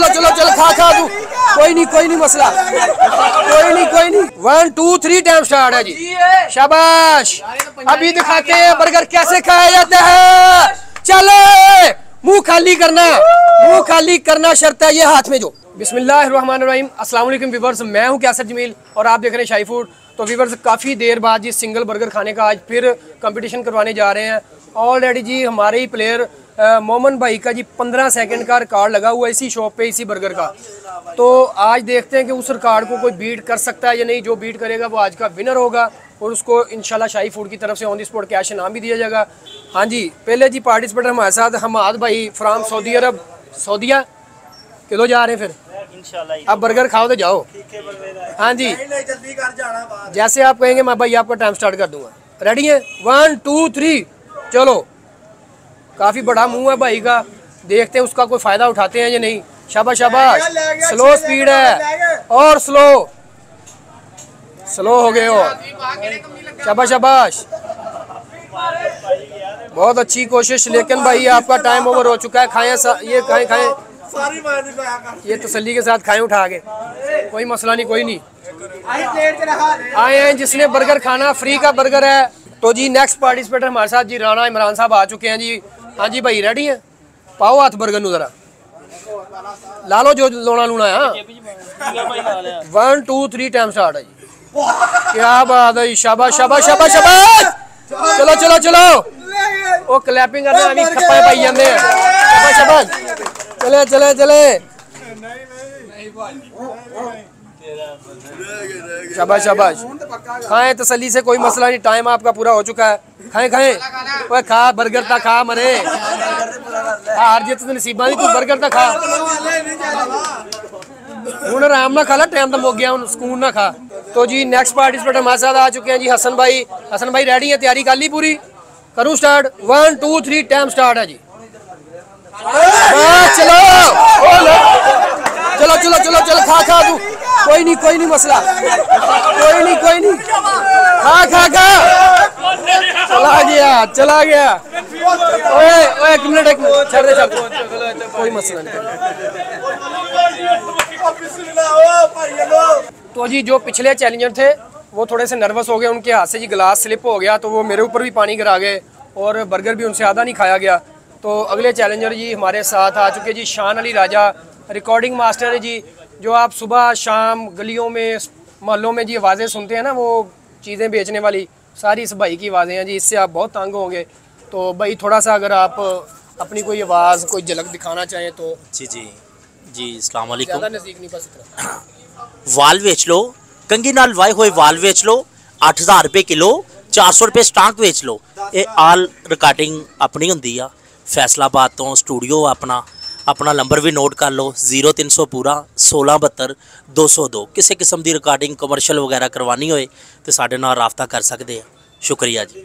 चलो चलो चलो खा खा तू। कोई नहीं कोई नहीं मसला। कोई नहीं कोई नहीं। One two three time start है जी। शाबाश। अभी दिखाते हैं बर्गर कैसे खाया जाता है। चले मुँह खाली करना। मुँह खाली करना शर्त है ये हाथ में जो। बिस्मिल्लाहिर्रहमानिर्रहीम। अस्सलाम वालेकुम व्यूवर्स मैं हूँ कैसर जमील और आप देख रहे हैं शाही फ़ूड। तो व्यूवर्स काफ़ी देर बाद जी सिंगल बर्गर खाने का आज फिर कंपटीशन करवाने जा रहे हैं। ऑलरेडी जी हमारे ही प्लेयर मोमन भाई का जी 15 सेकंड का रिकॉर्ड लगा हुआ है इसी शॉप पे इसी बर्गर का। तो आज देखते हैं कि उस रिकॉर्ड को कोई बीट कर सकता है या नहीं। जो बीट करेगा वो आज का विनर होगा और उसको इंशाल्लाह शाही फ़ूड की तरफ़ से ऑन दी स्पॉट कैश इनाम भी दिया जाएगा। हाँ जी पहले जी पार्टिसिपेटर हमारे साथ हमाद भाई फ्राम सऊदी अरब सऊदिया। किलो जा रहे हैं फिर? अब बर्गर खाओ तो जाओ। हाँ जी। जल्दी कर जाना बाहर। जैसे आप कहेंगे मैं भाई आपका टाइम स्टार्ट कर दूँगा। रेडी है? वन टू थ्री चलो। काफ़ी बड़ा मुँह है भाई का। देखते हैं उसका कोई फ़ायदा उठाते हैं या नहीं। शाबाश शाबाश। स्लो स्पीड है। और स्लो स्लो हो गए हो। शाबाश शाबाश। बहुत अच्छी कोशिश लेकिन भाई आपका टाइम ओवर हो चुका है। खाएँ ये खाएँ खाएँ। ये तसली के साथ खाएँ उठा के। कोई मसला नहीं कोई नहीं। आए हैं जिसने बर्गर खाना फ्री का बर्गर है। तो जी नेक्स्ट पार्टिसिपेटर हमारे साथ जी राणा इमरान साहब आ चुके हैं जी। हाँ जी भाई रेडी हैं पाओ हाथ बर्गर नु जरा ला लो जो लोना लूना है one two three time start है जी क्या बात है शाबाश शाबाश शाबाश शाबाश चलो चलो चलो वो क्लैपिंग करने अभी खप्पे पाई जाते हैं शाबाश शाबाश चले चले चले शाबाश शाबाश खाएँ तसल्ली से कोई मसला नहीं टाइम आपका पूरा हो चुका है खाए खाए। ओए खा, बर्गर ता खा मरे। हार जीत तो नसीबा दी, तू बर्गर ता खा। हूँ आराम ना खा ला, टाइम तो मुक गया हूँ सुकून ना खा। तो जी नेक्स्ट पार्टिसिपेंट हमारे साथ आ चुके हैं जी, हसन भाई। हसन भाई रेडी है? तैयारी कर ली पूरी? करूँ start one two three time start है जी। चलो। चलो चलो चलो चलो, खा खा, तू। कोई नहीं कोई नहीं मसला। कोई नहीं कोई नहीं। खा खा खा। चला गया चला गया। ओए ओए, एक मिनट एक मिनट, छोड़ दे, छोड़ कोई मसला नहीं। तो जी, जो पिछले चैलेंजर थे, वो थोड़े से नर्वस हो गए, उनके हाथ से जी गिलास स्लिप हो गया तो वो मेरे ऊपर भी पानी गिरा गए और बर्गर भी उनसे आधा नहीं खाया गया। तो अगले चैलेंजर जी हमारे साथ आ चुके जी, शान अली राजा रिकॉर्डिंग मास्टर है जी, जो आप सुबह शाम गलियों में मोहल्लों में जी आवाज़ें सुनते हैं ना, वो चीज़ें बेचने वाली। सारी इस भाई की आवाज़ें हैं जी इससे आप बहुत तंग होंगे। तो भाई थोड़ा सा अगर आप अपनी कोई आवाज़ कोई झलक दिखाना चाहें तो जी जी। जी इस्लाम नज़दीक नहीं वाल बेच लो कंघी नाल वाई हुए वाल वेच लो अठ हज़ार रुपये किलो चार सौ रुपये स्टाक बेच लो। ये आल रिकार्डिंग अपनी होंगी आ। फैसलाबाद तो स्टूडियो अपना। ਆਪਣਾ ਨੰਬਰ ਵੀ ਨੋਟ ਕਰ ਲਓ 0300 ਪੂਰਾ 1672 202 ਕਿਸੇ ਕਿਸਮ ਦੀ ਰਿਕਾਰਡਿੰਗ ਕਮਰਸ਼ੀਅਲ ਵਗੈਰਾ ਕਰਵਾਨੀ ਹੋਏ ਤੇ ਸਾਡੇ ਨਾਲ ਰਾਬਤਾ ਕਰ ਸਕਦੇ ਆ। ਸ਼ੁਕਰੀਆ ਜੀ।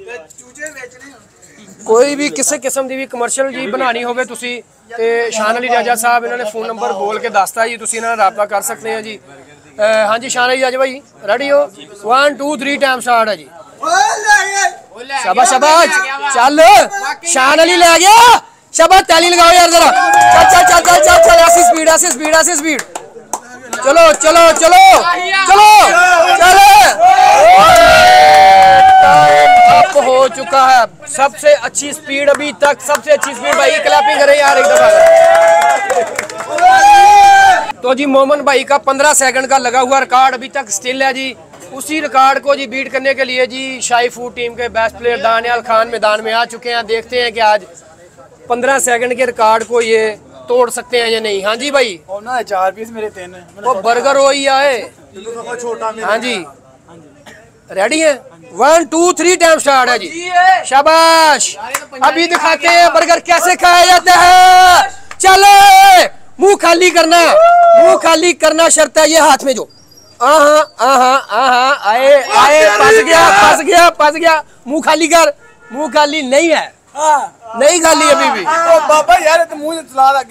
ਕੋਈ ਵੀ ਕਿਸੇ ਕਿਸਮ ਦੀ ਵੀ ਕਮਰਸ਼ੀਅਲ ਜੀ ਬਣਾਣੀ ਹੋਵੇ ਤੁਸੀਂ ਤੇ ਸ਼ਾਨ ਅਲੀ ਰਾਜਾ ਸਾਹਿਬ ਇਹਨਾਂ ਨੇ ਫੋਨ ਨੰਬਰ ਬੋਲ ਕੇ ਦੱਸਤਾ ਜੀ ਤੁਸੀਂ ਇਹਨਾਂ ਨਾਲ ਰਾਬਤਾ ਕਰ ਸਕਦੇ ਆ ਜੀ। ਹਾਂਜੀ ਸ਼ਾਨ ਅਲੀ ਰਾਜਾ ਭਾਈ ਰੈਡੀ ਹੋ? 1 2 3 ਟਾਈਮ ਸਟਾਰਟ ਹੈ ਜੀ। ਸ਼ਾਬਾਸ਼ ਸ਼ਾਬਾਸ਼। ਚੱਲ। ਸ਼ਾਨ ਅਲੀ ਲੈ ਗਿਆ। शाबाश ताली लगाओ यार जरा। चल चल चल चल चल चल, ऐसी स्पीड ऐसी स्पीड ऐसी स्पीड चलो चलो चलो चलो चलो। अप हो चुका है। सबसे अच्छी स्पीड अभी तक, सबसे अच्छी स्पीड भाई क्लैपिंग करे यार एक दफ़ा तो जी, मोमन भाई का 15 सेकंड का लगा हुआ रिकॉर्ड अभी तक स्टिल है जी। उसी रिकॉर्ड को जी बीट करने के लिए जी शाही फ़ूड टीम के बेस्ट प्लेयर दानियाल खान मैदान में आ चुके हैं। देखते हैं कि आज पंद्रह सेकंड के रिकॉर्ड को ये तोड़ सकते हैं या नहीं? हाँ जी भाई। ना चार पीस मेरे तीन वो बर्गर हो ही आए छोटा हाँ जी। रेडी है? One two three time start है जी। शाबाश। अभी दिखाते हैं बर्गर कैसे खाया जाता है। चलो। मुँह खाली करना। मुँह खाली करना शर्त है। ये हाथ में जो। आहा आहा आहा आए आए फस गया। फस गया फंस गया। मुँह खाली कर। मुँह खाली नहीं है। नहीं खाली अभी भी। तो बाबा यार तो मुँह चला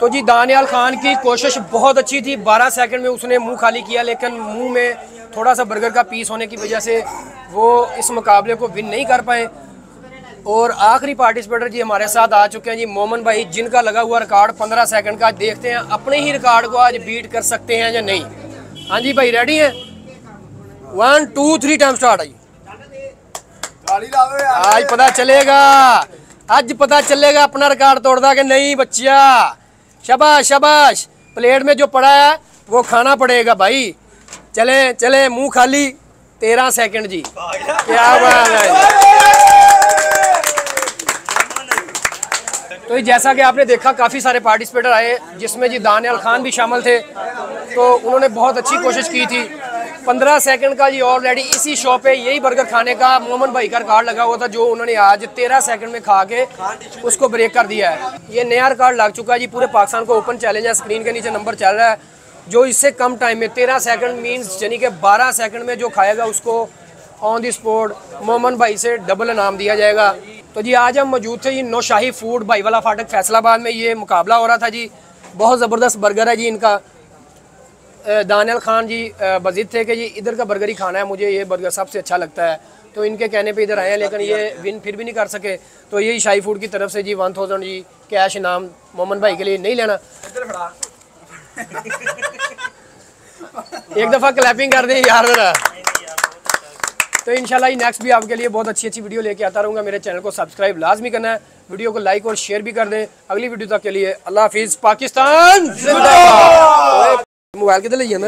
तो जी दानियाल खान की कोशिश बहुत अच्छी थी। 12 सेकंड में उसने मुँह खाली किया लेकिन मुँह में थोड़ा सा बर्गर का पीस होने की वजह से वो इस मुकाबले को विन नहीं कर पाए। और आखिरी पार्टिसिपेटर जी हमारे साथ आ चुके हैं जी मोमन भाई जिनका लगा हुआ रिकॉर्ड 15 सेकंड का। देखते हैं अपने ही रिकॉर्ड को आज बीट कर सकते हैं या नहीं। हाँ जी भाई रेडी है? One two three time start आई। आज पता चलेगा। आज पता चलेगा अपना रिकॉर्ड तोड़ता कि नहीं बच्चिया। शबाश शबाश। प्लेट में जो पड़ा है वो खाना पड़ेगा भाई। चले चले मुँह खाली। तेरह सेकंड जी। क्या बात है। तो जैसा कि आपने देखा, काफ़ी सारे पार्टिसिपेटर आए, जिसमें जी दानियाल खान भी शामिल थे। तो उन्होंने बहुत अच्छी कोशिश की थी। पंद्रह सेकंड का जी ऑलरेडी इसी शॉप पे यही बर्गर खाने का मोमन भाई का रिकॉर्ड लगा हुआ था, जो उन्होंने आज तेरह सेकंड में खा के उसको ब्रेक कर दिया है। ये नया रिकॉर्ड लग चुका है जी, पूरे पाकिस्तान को ओपन चैलेंज है। स्क्रीन के नीचे नंबर चल रहा है, जो इससे कम टाइम में, तेरह सेकंड मीन्स यानी कि बारह सेकंड में जो खाएगा, उसको ऑन दी स्पॉट मोमन भाई से डबल इनाम दिया जाएगा। तो जी आज हम मौजूद थे जी नौशाही फ़ूड भाई वाला फाटक फैसलाबाद में। ये मुकाबला हो रहा था जी बहुत ज़बरदस्त बर्गर है जी इनका। दानियल खान जी बजिद थे कि जी इधर का बर्गर ही खाना है मुझे ये बर्गर सबसे अच्छा लगता है। तो इनके कहने पे इधर आए हैं लेकिन ये विन फिर भी नहीं कर सके। तो यही शाही फ़ूड की तरफ़ से जी वन थाउज़ेंड जी कैश इनाम मोमन भाई के लिए नहीं लेना। एक दफ़ा क्लैपिंग कर दें यार जरा। तो इनशाला नेक्स्ट भी आपके लिए बहुत अच्छी अच्छी वीडियो लेके आता रहूँगा। मेरे चैनल को सब्सक्राइब लाजमी करना है। वीडियो को लाइक और शेयर भी कर दें। अगली वीडियो तक के लिए अल्लाह हाफिज़। पाकिस्तान मोबाइल किधर लिया